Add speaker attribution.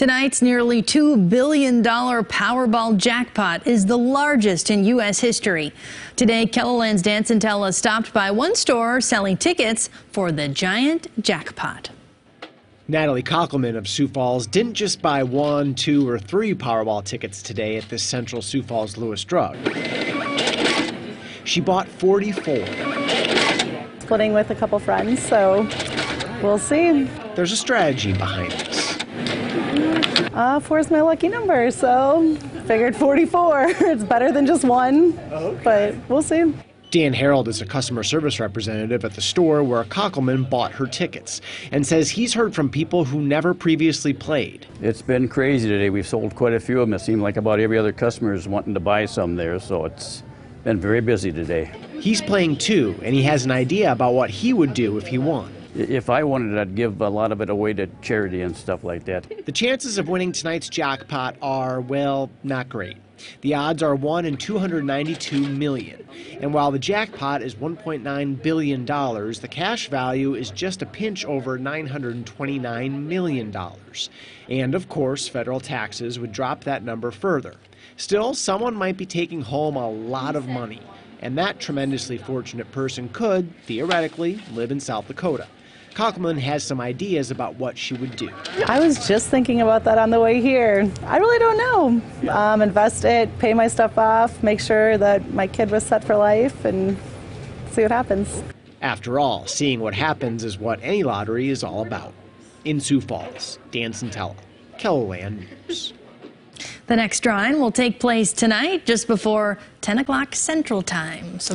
Speaker 1: Tonight's nearly $2 billion Powerball jackpot is the largest in U.S. history. Today, KELOLAND's Dan Santella stopped by one store selling tickets for the giant jackpot.
Speaker 2: Natalie Kockelman of Sioux Falls didn't just buy one, two, or three Powerball tickets today at the Central Sioux Falls Lewis Drug. She bought 44.
Speaker 3: Splitting with a couple friends, so we'll see.
Speaker 2: There's a strategy behind this.
Speaker 3: Uh, four's my lucky number, so figured 44. it's better than just one, okay. but we'll see.
Speaker 2: Dan Harold is a customer service representative at the store where Kockelman bought her tickets and says he's heard from people who never previously played.
Speaker 4: It's been crazy today. We've sold quite a few of them. It seemed like about every other customer is wanting to buy some there, so it's been very busy today.
Speaker 2: He's playing too, and he has an idea about what he would do if he won.
Speaker 4: If I wanted, it, I'd give a lot of it away to charity and stuff like that.
Speaker 2: The chances of winning tonight's jackpot are, well, not great. The odds are 1 in 292 million. And while the jackpot is $1.9 billion, the cash value is just a pinch over $929 million. And of course, federal taxes would drop that number further. Still, someone might be taking home a lot of money. And that tremendously fortunate person could, theoretically, live in South Dakota. Kockelman has some ideas about what she would do.
Speaker 3: I was just thinking about that on the way here. I really don't know. Um, invest it, pay my stuff off, make sure that my kid was set for life, and see what happens.
Speaker 2: After all, seeing what happens is what any lottery is all about. In Sioux Falls, Dan Santella, KELOLAND News.
Speaker 1: The next drawing will take place tonight just before 10 o'clock Central Time. So